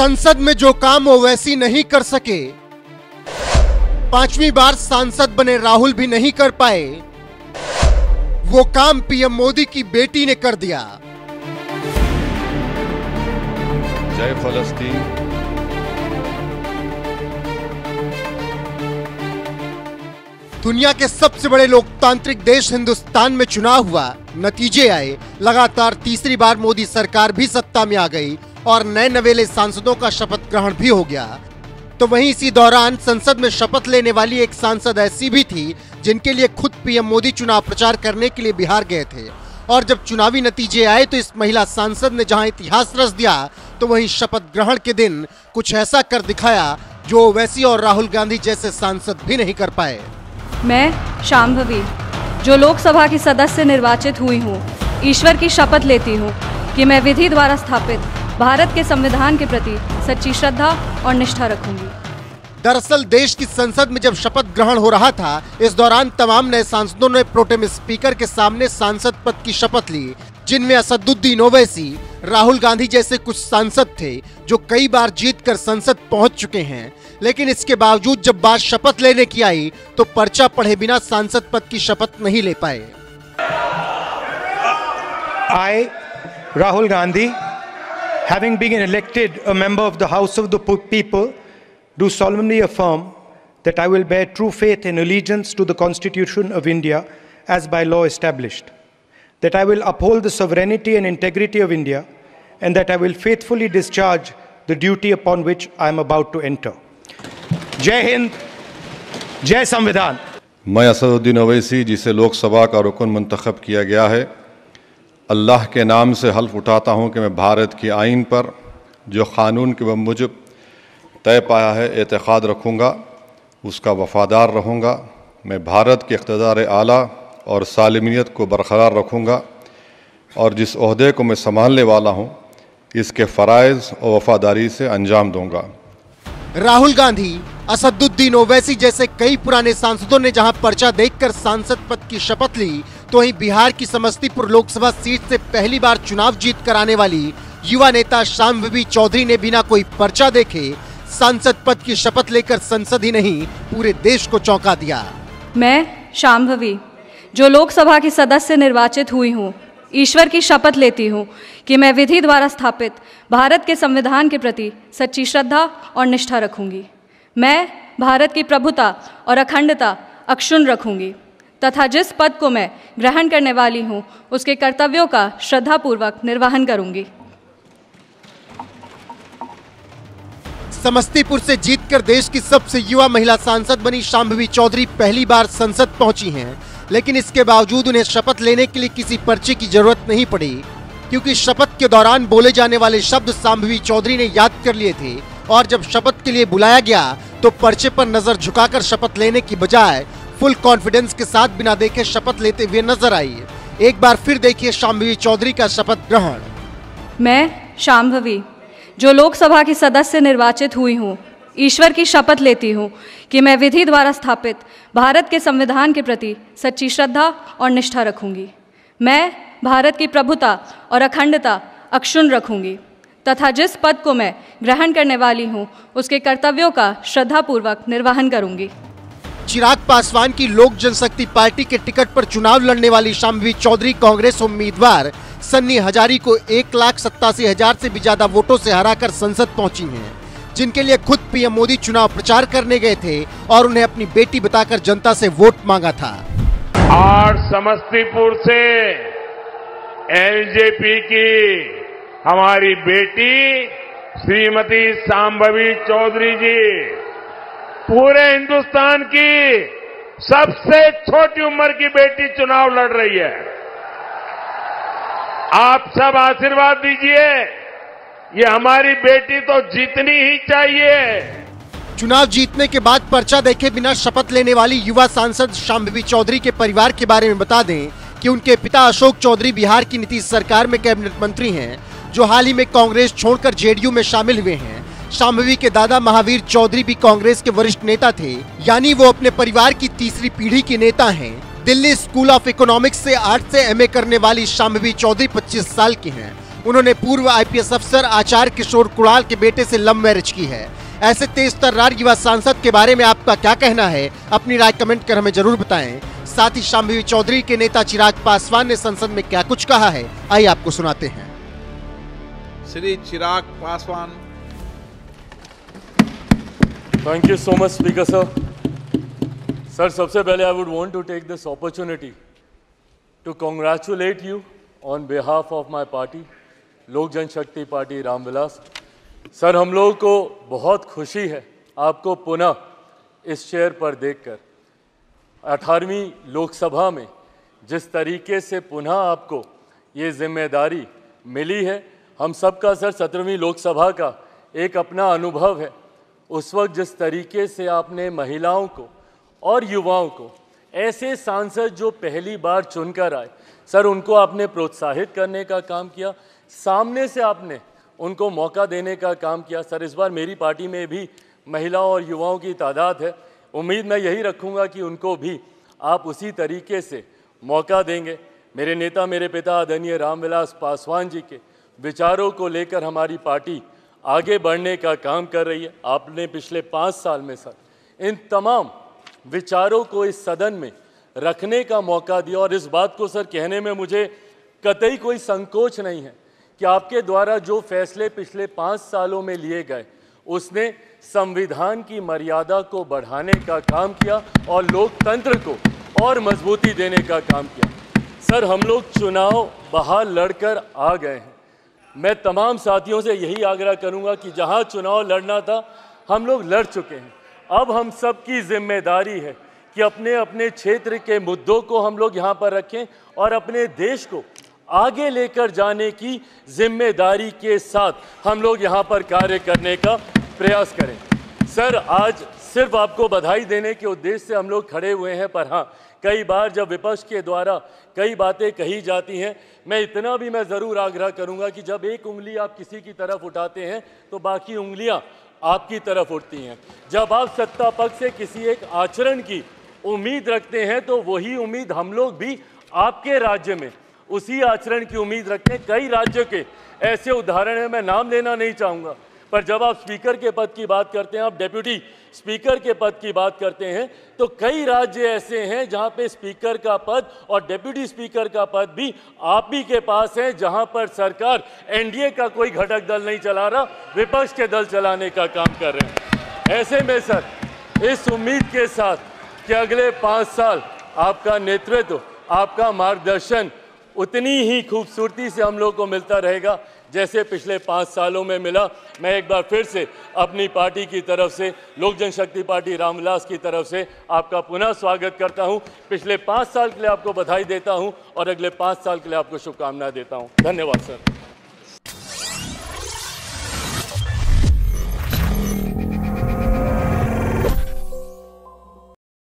संसद में जो काम ओवैसी नहीं कर सके। पांचवी बार सांसद बने राहुल भी नहीं कर पाए। वो काम पीएम मोदी की बेटी ने कर दिया। जय फलस्तीन। दुनिया के सबसे बड़े लोकतांत्रिक देश हिंदुस्तान में चुनाव हुआ। नतीजे आए। लगातार तीसरी बार मोदी सरकार भी सत्ता में आ गई। और नए नवेले सांसदों का शपथ ग्रहण भी हो गया। तो वहीं इसी दौरान संसद में शपथ लेने वाली एक सांसद ऐसी भी थी, जिनके लिए खुद पीएम मोदी चुनाव प्रचार करने के लिए बिहार गए थे। और जब चुनावी नतीजे आए तो इस महिला सांसद ने जहाँ इतिहास रच दिया तो वहीं शपथ ग्रहण के दिन कुछ ऐसा कर दिखाया, जो ओवैसी और राहुल गांधी जैसे सांसद भी नहीं कर पाए। मैं शाम्भवी जो लोकसभा की सदस्य निर्वाचित हुई हूँ, ईश्वर की शपथ लेती हूँ कि मैं विधि द्वारा स्थापित भारत के संविधान के प्रति सच्ची श्रद्धा और निष्ठा रखूँगी। दरअसल देश की संसद में जब शपथ ग्रहण हो रहा था इस दौरान तमाम नए सांसदों ने प्रोटेम स्पीकर के सामने सांसद पद की शपथ ली जिनमें असदुद्दीन ओवैसी राहुल गांधी जैसे कुछ सांसद थे जो कई बार जीत कर संसद पहुँच चुके हैं। लेकिन इसके बावजूद जब बात शपथ लेने की आई तो पर्चा पढ़े बिना सांसद पद की शपथ नहीं ले पाए। आए Rahul Gandhi, having been elected a member of the House of the People, do solemnly affirm that I will bear true faith and allegiance to the Constitution of India as by law established, that I will uphold the sovereignty and integrity of India, and that I will faithfully discharge the duty upon which I am about to enter. Jai Hind, Jai Samvidhan. मैं असदुद्दीन अवैसी जिसे लोकसभा का रुकन मंतखब किया गया है अल्लाह के नाम से हल्फ उठाता हूँ कि मैं भारत की आइन पर, जो क़ानून के मुजब तय पाया है एतक़ाद रखूँगा, उसका वफ़ादार रहूँगा, मैं भारत के इकतदार आला और सालमियत को बरकरार रखूँगा और जिस अहदे को मैं संभालने वाला हूँ, इसके फ़रज़ और वफ़ादारी से अंजाम दूँगा। राहुल गांधी, असदुद्दीन ओवैसी जैसे कई पुराने सांसदों ने जहाँ पर्चा देखकर सांसद पद की शपथ ली तो वहीं बिहार की समस्तीपुर लोकसभा सीट से पहली बार चुनाव जीत कर आने वाली युवा नेता शामवी चौधरी ने बिना कोई पर्चा देखे सांसद पद की शपथ लेकर संसद ही नहीं, पूरे देश को चौंका दिया। मैं शाम्भवी जो लोकसभा की सदस्य निर्वाचित हुई हूँ, ईश्वर की शपथ लेती हूँ कि मैं विधि द्वारा स्थापित भारत के संविधान के प्रति सच्ची श्रद्धा और निष्ठा रखूँगी। मैं भारत की प्रभुता और अखंडता अक्षुण रखूँगी। तथा जिस पद को मैं ग्रहण करने वाली हूँ, उसके कर्तव्यों का श्रद्धापूर्वक निर्वहन करूँगी। समस्तीपुर से जीतकर देश की सबसे युवा महिला सांसद बनी शाम्भवी चौधरी पहली बार संसद पहुँची हैं, लेकिन इसके बावजूद उन्हें शपथ लेने के लिए किसी पर्चे की ज़रूरत नहीं पड़ी, क्योंकि शपथ के दौरान बोले जाने वाले शब्द शाम्भवी चौधरी ने याद कर लिए थे, और जब शपथ के लिए बुलाया गया तो पर्चे पर नज़र झुकाकर शपथ लेने की बजाय फुल कॉन्फिडेंस के साथ बिना देखे शपथ लेते हुए नज़र आई। एक बार फिर देखिए शाम्भवी चौधरी का शपथ ग्रहण। मैं शाम्भवी, जो लोकसभा की सदस्य निर्वाचित हुई हूँ, ईश्वर की शपथ लेती हूँ कि मैं विधि द्वारा स्थापित भारत के संविधान के प्रति सच्ची श्रद्धा और निष्ठा रखूँगी। मैं भारत की प्रभुता और अखंडता अक्षुण रखूँगी, तथा जिस पद को मैं ग्रहण करने वाली हूँ, उसके कर्तव्यों का श्रद्धापूर्वक निर्वहन करूँगी। चिराग पासवान की लोक जनशक्ति पार्टी के टिकट पर चुनाव लड़ने वाली शाम्भवी चौधरी कांग्रेस उम्मीदवार सन्नी हजारी को एक लाख सत्तासी हज़ार से भी ज़्यादा वोटों से हराकर संसद पहुँची हैं, जिनके लिए खुद पीएम मोदी चुनाव प्रचार करने गए थे और उन्हें अपनी बेटी बताकर जनता से वोट मांगा था। और समस्तीपुर से एलजेपी की हमारी बेटी श्रीमती शाम्भवी चौधरी जी पूरे हिंदुस्तान की सबसे छोटी उम्र की बेटी चुनाव लड़ रही है। आप सब आशीर्वाद दीजिए। ये हमारी बेटी तो जीतनी ही चाहिए। चुनाव जीतने के बाद पर्चा देखे बिना शपथ लेने वाली युवा सांसद शाम्भवी चौधरी के परिवार के बारे में बता दें कि उनके पिता अशोक चौधरी बिहार की नीतीश सरकार में कैबिनेट मंत्री हैं, जो हाल ही में कांग्रेस छोड़कर जेडीयू में शामिल हुए हैं। शाम्भवी के दादा महावीर चौधरी भी कांग्रेस के वरिष्ठ नेता थे। यानी वो अपने परिवार की तीसरी पीढ़ी के नेता हैं। दिल्ली स्कूल ऑफ़ इकोनॉमिक्स से आर्ट से एमए करने वाली शाम्भवी चौधरी 25 साल की हैं। उन्होंने पूर्व आईपीएस अफसर आचार्य किशोर कुणाल के बेटे से लव मैरिज की है। ऐसे तेज तर्रार युवा सांसद के बारे में आपका क्या कहना है, अपनी राय कमेंट कर हमें ज़रूर बताएँ। साथ ही शाम्भवी चौधरी के नेता चिराग पासवान ने संसद में क्या कुछ कहा है, आइए आपको सुनाते हैं। Shri Chirag Paswan Thank you so much, Speaker sir. Sir, सबसे पहले I would want to take this opportunity to congratulate you on behalf of my party, लोक जनशक्ति पार्टी रामविलास सर हम लोगों को बहुत खुशी है आपको पुनः इस चेयर पर देखकर। अठारहवीं लोकसभा में जिस तरीके से पुनः आपको ये ज़िम्मेदारी मिली है हम सबका सर सत्रहवीं लोकसभा का एक अपना अनुभव है। उस वक्त जिस तरीके से आपने महिलाओं को और युवाओं को ऐसे सांसद जो पहली बार चुनकर आए, सर, उनको आपने प्रोत्साहित करने का काम किया, सामने से आपने उनको मौका देने का काम किया। सर, इस बार मेरी पार्टी में भी महिलाओं और युवाओं की तादाद है। उम्मीद मैं यही रखूँगा कि उनको भी आप उसी तरीके से मौका देंगे। मेरे नेता, मेरे पिता आदरणीय रामविलास पासवान जी के विचारों को लेकर हमारी पार्टी आगे बढ़ने का काम कर रही है। आपने पिछले पाँच साल में सर इन तमाम विचारों को इस सदन में रखने का मौका दिया और इस बात को सर कहने में मुझे कतई कोई संकोच नहीं है कि आपके द्वारा जो फैसले पिछले पाँच सालों में लिए गए, उसने संविधान की मर्यादा को बढ़ाने का काम किया और लोकतंत्र को और मजबूती देने का काम किया। सर, हम लोग चुनाव बाहर लड़कर आ गए हैं। मैं तमाम साथियों से यही आग्रह करूँगा कि जहाँ चुनाव लड़ना था, हम लोग लड़ चुके हैं। अब हम सबकी ज़िम्मेदारी है कि अपने अपने क्षेत्र के मुद्दों को हम लोग यहाँ पर रखें और अपने देश को आगे लेकर जाने की ज़िम्मेदारी के साथ हम लोग यहाँ पर कार्य करने का प्रयास करें। सर, आज सिर्फ़ आपको बधाई देने के उद्देश्य से हम लोग खड़े हुए हैं, पर हाँ कई बार जब विपक्ष के द्वारा कई बातें कही जाती हैं, मैं इतना भी मैं ज़रूर आग्रह करूँगा कि जब एक उंगली आप किसी की तरफ़ उठाते हैं तो बाकी उंगलियाँ आपकी तरफ़ उठती हैं। जब आप सत्ता पक्ष से किसी एक आचरण की उम्मीद रखते हैं तो वही उम्मीद हम लोग भी आपके राज्य में, उसी आचरण की उम्मीद रखते हैं। कई राज्यों के ऐसे उदाहरण हैं, मैं नाम लेना नहीं चाहूँगा। पर जब आप स्पीकर के पद की बात करते हैं, आप डेप्यूटी स्पीकर के पद की बात करते हैं तो कई राज्य ऐसे हैं जहाँ पे स्पीकर का पद और डेप्यूटी स्पीकर का पद भी आप ही के पास है, जहाँ पर सरकार एनडीए का कोई घटक दल नहीं चला रहा, विपक्ष के दल चलाने का काम कर रहे हैं। ऐसे में सर, इस उम्मीद के साथ कि अगले पाँच साल आपका नेतृत्व, आपका मार्गदर्शन उतनी ही खूबसूरती से हम लोग को मिलता रहेगा, जैसे पिछले पाँच सालों में मिला। मैं एक बार फिर से अपनी पार्टी की तरफ़ से, लोक जनशक्ति पार्टी रामविलास की तरफ़ से आपका पुनः स्वागत करता हूँ। पिछले पाँच साल के लिए आपको बधाई देता हूँ और अगले पाँच साल के लिए आपको शुभकामनाएँ देता हूँ। धन्यवाद, सर।